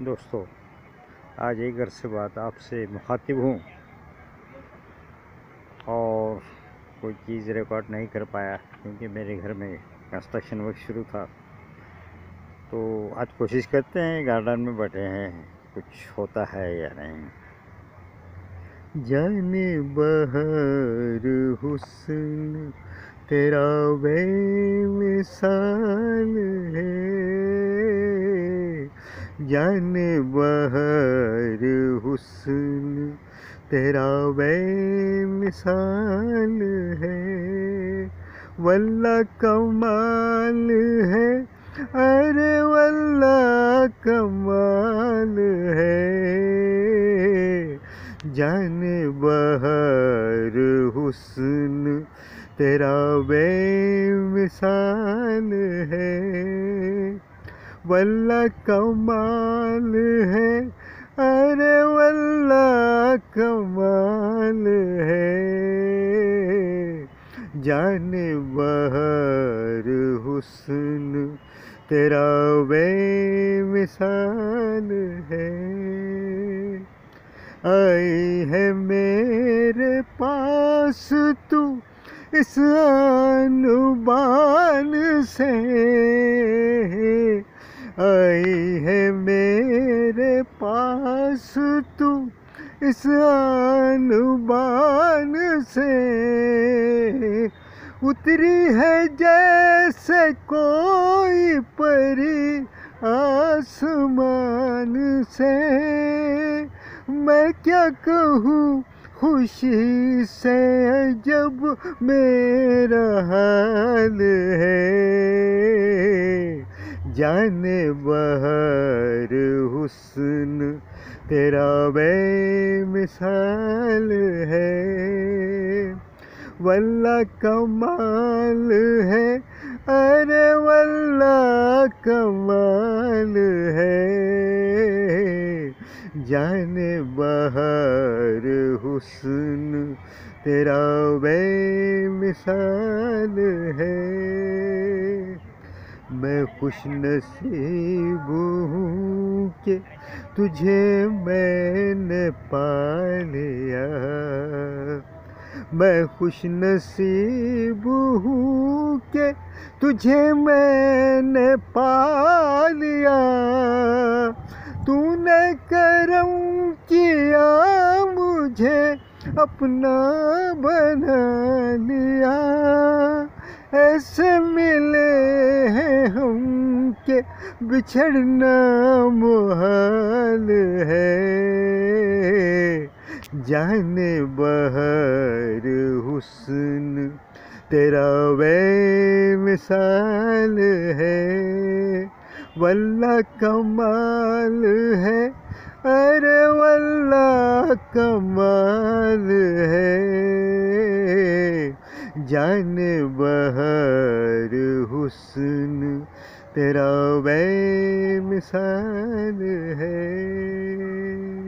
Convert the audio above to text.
दोस्तों, आज एक घर से बात आपसे मुखातिब हूँ और कोई चीज़ रिकॉर्ड नहीं कर पाया क्योंकि मेरे घर में कंस्ट्रक्शन वर्क शुरू था। तो आज कोशिश करते हैं गार्डन में बैठे हैं, कुछ होता है या नहीं। जाने बहर हुस्न, तेरा वे मिसाल जान बहर हुस्न, तेरा वे मिसाल है। वल्ला कमाल है, अरे वल्ला कमाल है। जान बहर हुस्न, तेरा वे मिसाल है। वल्ला कमाल है। अरे वल्ला कमाल है। जान बहर हुस्न तेरा वे मिसाल है। आई है मेरे पास तू इस अनुबान से। आई है मेरे पास तू इस अनुबान से। उतरी है जैसे कोई परी आसमान से। मैं क्या कहूँ खुशी से, जब मेरा हाल है। जाने बहर हुस्न, तेरा वे मिसाल है। वल्ला कमाल है, अरे वल्ला कमाल है। जाने बहर हुस्न, तेरा वे मिसाल है। मैं खुश नसीब हूँ कि तुझे मैंने पा लिया। मैं खुश नसीब हूँ कि तुझे मैंने पा लिया। तूने करम किया मुझे, अपना बना लिया। ऐसे मिले के बिछड़ना मुहाल है। जाने बहर हुस्न तेरा वे मिसाल है। वल्ला कमाल है, अरे वल्ला कमाल है। जान बहर हुस्न तेरा वे सन है।